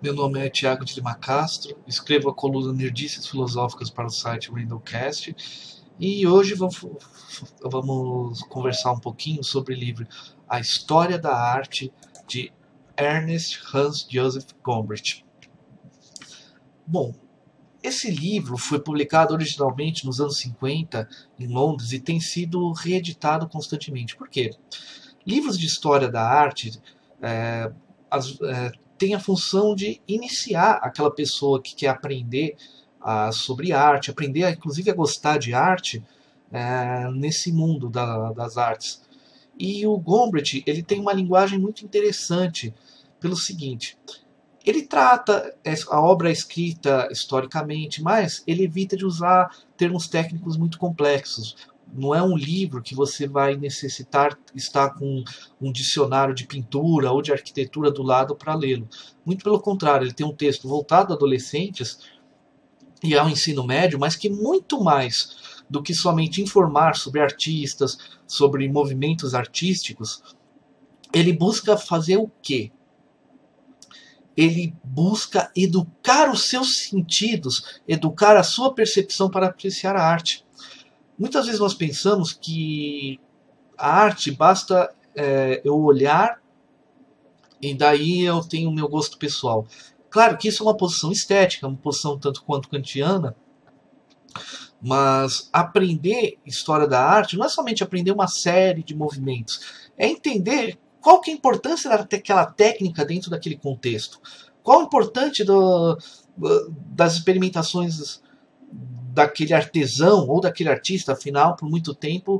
Meu nome é Tiago de Lima Castro, escrevo a coluna Nerdices Filosóficas para o site Randallcast e hoje vamos, conversar um pouquinho sobre o livro A História da Arte de Ernest Hans Joseph Gombrich. Bom, esse livro foi publicado originalmente nos anos 50 em Londres e tem sido reeditado constantemente. Por quê? Livros de história da arte é, as, é, tem a função de iniciar aquela pessoa que quer aprender uh, sobre arte, aprender a, inclusive a gostar de arte uh, nesse mundo da, das artes. E o Gombrich ele tem uma linguagem muito interessante pelo seguinte: ele trata a obra escrita historicamente, mas ele evita de usar termos técnicos muito complexos não é um livro que você vai necessitar estar com um dicionário de pintura ou de arquitetura do lado para lê-lo. Muito pelo contrário, ele tem um texto voltado a adolescentes e ao ensino médio, mas que muito mais do que somente informar sobre artistas, sobre movimentos artísticos, ele busca fazer o quê? Ele busca educar os seus sentidos, educar a sua percepção para apreciar a arte. Muitas vezes nós pensamos que a arte basta é, eu olhar e daí eu tenho o meu gosto pessoal. Claro que isso é uma posição estética, uma posição tanto quanto kantiana, mas aprender história da arte não é somente aprender uma série de movimentos, é entender qual que é a importância daquela técnica dentro daquele contexto. Qual o importante do, das experimentações daquele artesão ou daquele artista, afinal, por muito tempo,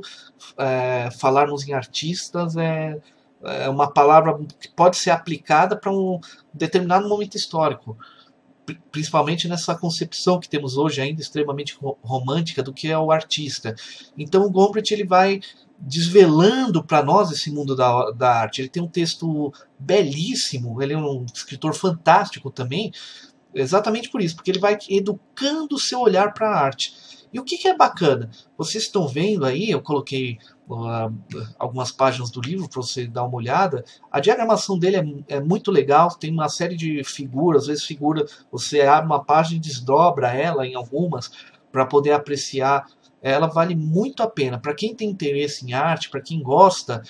é, falarmos em artistas é, é uma palavra que pode ser aplicada para um determinado momento histórico principalmente nessa concepção que temos hoje ainda extremamente romântica do que é o artista. Então o Gombrich ele vai desvelando para nós esse mundo da, da arte. Ele tem um texto belíssimo, ele é um escritor fantástico também, Exatamente por isso, porque ele vai educando o seu olhar para a arte. E o que, que, é bacana? Vocês estão vendo aí, eu coloquei uh, algumas páginas do livro para você dar uma olhada. A diagramação dele é, é, muito legal, tem uma série de figuras, às vezes figura, você abre uma página e desdobra ela em algumas para poder apreciar. Ela vale muito a pena. Para quem tem interesse em arte, para quem gosta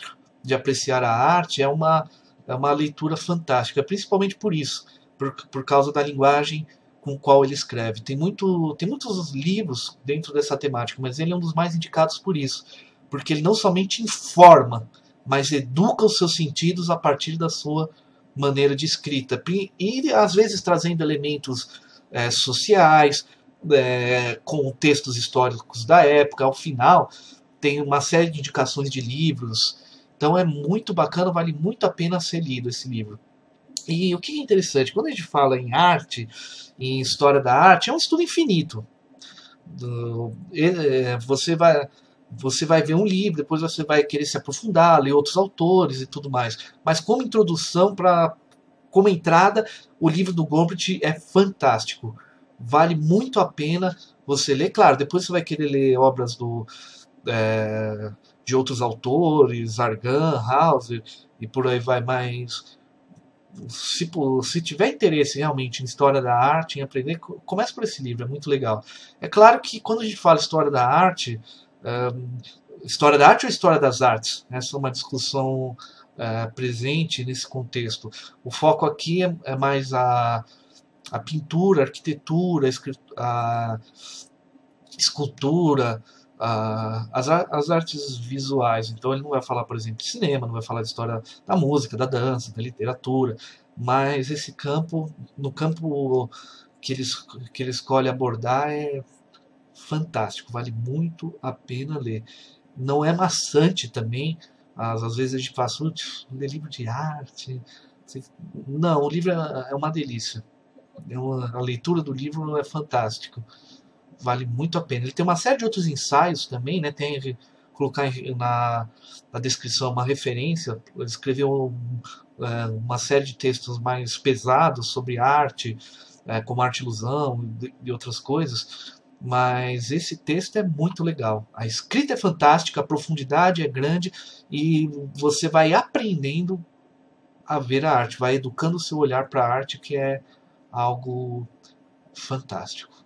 de apreciar a arte, é uma, é uma leitura fantástica, principalmente por isso por, por causa da linguagem com qual ele escreve. Tem, muito, tem muitos livros dentro dessa temática, mas ele é um dos mais indicados por isso, porque ele não somente informa, mas educa os seus sentidos a partir da sua maneira de escrita. E às vezes trazendo elementos é, sociais, é, contextos históricos da época. Ao final, tem uma série de indicações de livros. Então é muito bacana, vale muito a pena ser lido esse livro. E o que é interessante, quando a gente fala em arte, em história da arte, é um estudo infinito. É, você vai, você vai ver um livro, depois você vai querer se aprofundar, ler outros autores e tudo mais. Mas como introdução para como entrada, o livro do Gombrich é fantástico. Vale muito a pena você ler. Claro, depois você vai querer ler obras do, é, de outros autores, Argan, Hauser e por aí vai mais se, se tiver interesse realmente em história da arte, em aprender, comece por esse livro, é muito legal. É claro que quando a gente fala história da arte, história da arte ou história das artes? Essa é uma discussão uh, presente nesse contexto. O foco aqui é, é mais a, a pintura, a arquitetura, a, a escultura, as, as artes visuais. Então ele não vai falar, por exemplo, de cinema, não vai falar de história da música, da dança, da literatura, mas esse campo, no campo que ele, que ele escolhe abordar é fantástico, vale muito a pena ler. Não é maçante também, às, às vezes a gente fala, um livro de arte. Não, o livro é, é uma delícia. É uma, a leitura do livro é fantástica vale muito a pena. Ele tem uma série de outros ensaios também, né? Tem colocar na, na descrição uma referência. Ele escreveu é, uma série de textos mais pesados sobre arte, é, como arte ilusão e outras coisas. Mas esse texto é muito legal. A escrita é fantástica, a profundidade é grande e você vai aprendendo a ver a arte, vai educando o seu olhar para a arte, que é algo fantástico.